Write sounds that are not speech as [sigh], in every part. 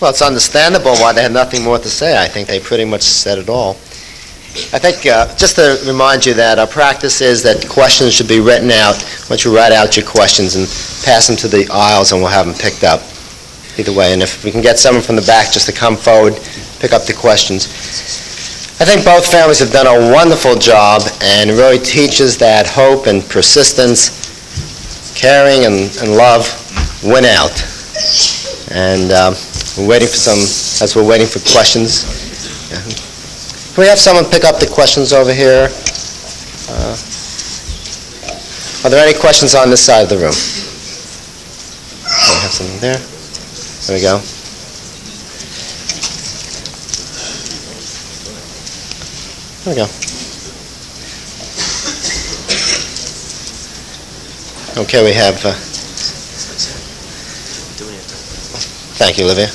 Well, it's understandable why they had nothing more to say. I think they pretty much said it all. I think, uh, just to remind you that our practice is that questions should be written out, once you write out your questions, and pass them to the aisles, and we'll have them picked up. Either way, and if we can get someone from the back just to come forward, pick up the questions. I think both families have done a wonderful job, and really teaches that hope and persistence, caring and and love win out. And um, we're waiting for some, as we're waiting for questions. Yeah. Can we have someone pick up the questions over here? Uh, Are there any questions on this side of the room? We have something there. There we go. There we go. Okay, we have, uh, thank you, Olivia.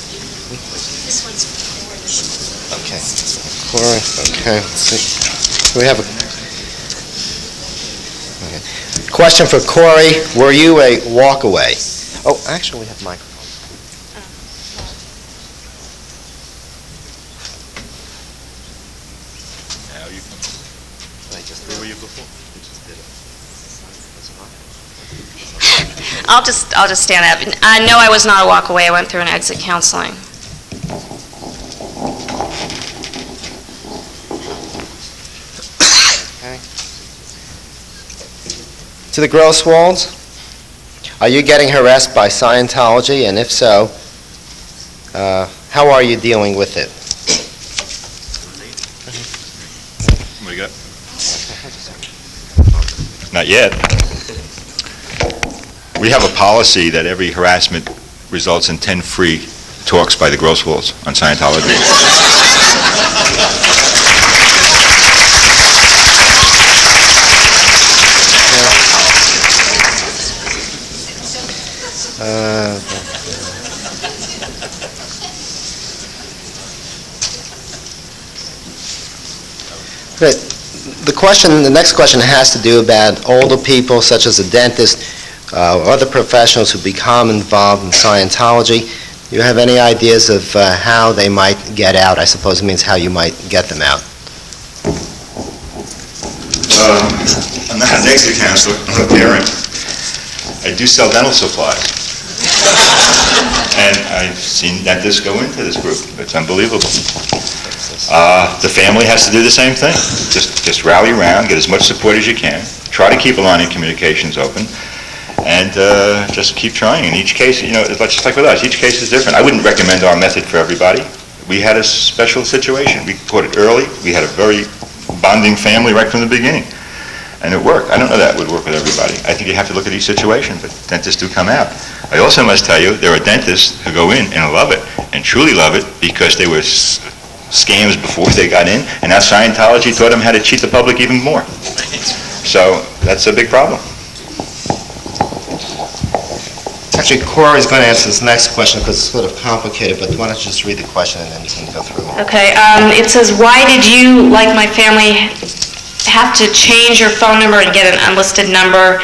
Okay. Corey, okay, let's see. We have a, okay. Question for Corey, were you a walkaway? Oh, actually, we have microphone. Now you can, I just where were you before? You just did it. I'll just, I'll just stand up. I know I was not a walkaway. I went through an exit counseling. To the Grosswalds, are you getting harassed by Scientology, and if so, uh, how are you dealing with it? What do you got? Not yet. We have a policy that every harassment results in 10 free talks by the Grosswalds on Scientology. Uh, Great. The question, the next question has to do about older people such as a dentist uh, or other professionals who become involved in Scientology. Do you have any ideas of uh, how they might get out? I suppose it means how you might get them out. Um, I'm not an exit counselor, I'm a parent. I do sell dental supplies. And I've seen dentists go into this group. It's unbelievable. Uh, The family has to do the same thing. Just, just rally around, get as much support as you can, try to keep a line of communications open, and uh, just keep trying. In each case, you know, it's just like with us, each case is different. I wouldn't recommend our method for everybody. We had a special situation. We caught it early. We had a very bonding family right from the beginning. And it worked. I don't know that would work with everybody. I think you have to look at each situation, but dentists do come out. I also must tell you, there are dentists who go in and love it, and truly love it, because they were s- scams before they got in, and now Scientology taught them how to cheat the public even more. So, that's a big problem. Actually, Corey's going to answer this next question because it's sort of complicated, but why don't you just read the question and then you can go through it. Okay, um, it says, why did you, like my family, have to change your phone number and get an unlisted number?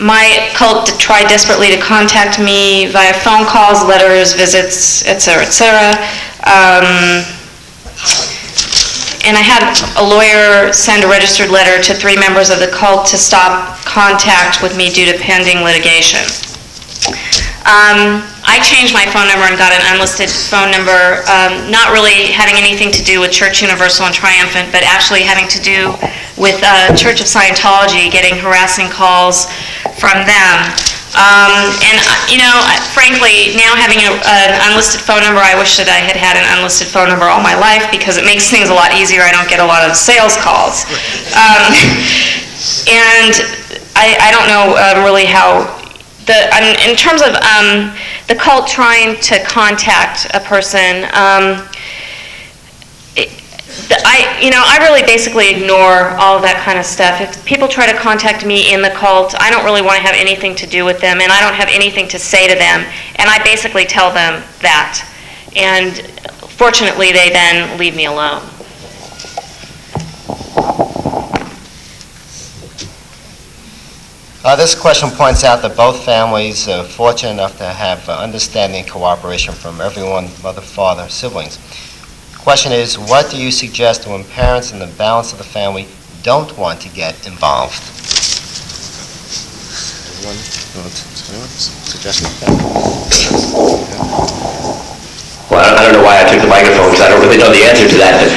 My cult tried desperately to contact me via phone calls, letters, visits, etc., cetera, et cetera. Um, And I had a lawyer send a registered letter to three members of the cult to stop contact with me due to pending litigation. Um, I changed my phone number and got an unlisted phone number, um, not really having anything to do with Church Universal and Triumphant, but actually having to do with uh, Church of Scientology, getting harassing calls from them. Um, And, you know, frankly, now having a- an unlisted phone number, I wish that I had had an unlisted phone number all my life, because it makes things a lot easier. I don't get a lot of sales calls. Um, [laughs] And I I don't know uh, really how the, mean, in terms of um, the cult trying to contact a person, um, I, you know, I really basically ignore all of that kind of stuff. If people try to contact me in the cult, I don't really want to have anything to do with them, and I don't have anything to say to them, and I basically tell them that. And fortunately, they then leave me alone. Uh, This question points out that both families are fortunate enough to have uh, understanding and cooperation from everyone, mother, father, siblings. Question is, what do you suggest when parents and the balance of the family don't want to get involved? Anyone, anyone suggest Well, I don't- know why I took the microphone, because I don't really know the answer to that, but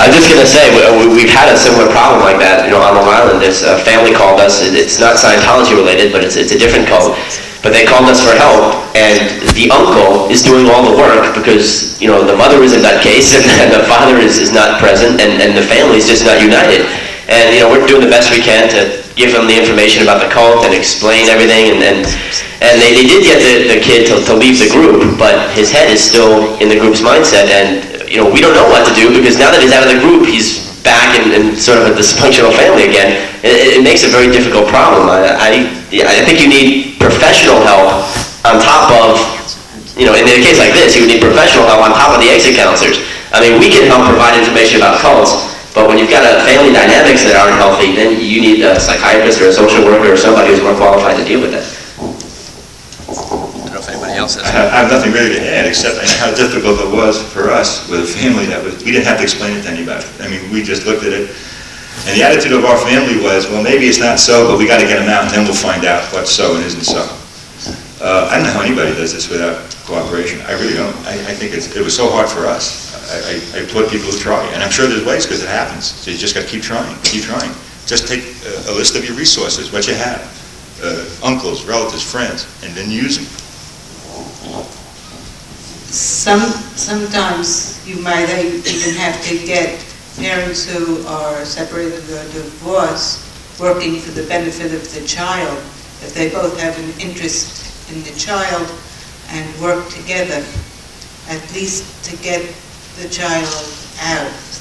I'm just gonna say, we- we- we've had a similar problem like that, you know, on Long Island. This uh, family called us, it's not Scientology related, but it's, it's a different cult. But they called us for help, and the uncle is doing all the work, because, you know, the mother is in that case, [laughs] and the father is, is not present, and, and the family is just not united. And, you know, we're doing the best we can to give them the information about the cult and explain everything, and, and, and they, they did get the, the kid to, to leave the group, but his head is still in the group's mindset, and, you know, we don't know what to do, because now that he's out of the group, he's back in, in sort of a dysfunctional family again. It, it makes a very difficult problem. I, I, I think you need professional help on top of, you know, in a case like this, you would need professional help on top of the exit counselors. I mean, we can help provide information about cults, but when you've got a family dynamics that aren't healthy, then you need a psychiatrist or a social worker or somebody who's more qualified to deal with that. I don't know if anybody else has. I have I have nothing really to add, except I know how difficult it was for us with a family that was, we didn't have to explain it to anybody. I mean, we just looked at it, and the attitude of our family was, well, maybe it's not so, but we got to get them out, and then we'll find out what's so and isn't so. Uh, I don't know how anybody does this without cooperation. I really don't. I, I think it was so hard for us. I, I I applaud people who try, and I'm sure there's ways, because it happens. So you just got to keep trying, keep trying. Just take a, a list of your resources, what you have, uh, uncles, relatives, friends, and then use them. Some, sometimes you might even have to get parents who are separated or divorced, working for the benefit of the child, if they both have an interest in the child and work together, at least to get the child out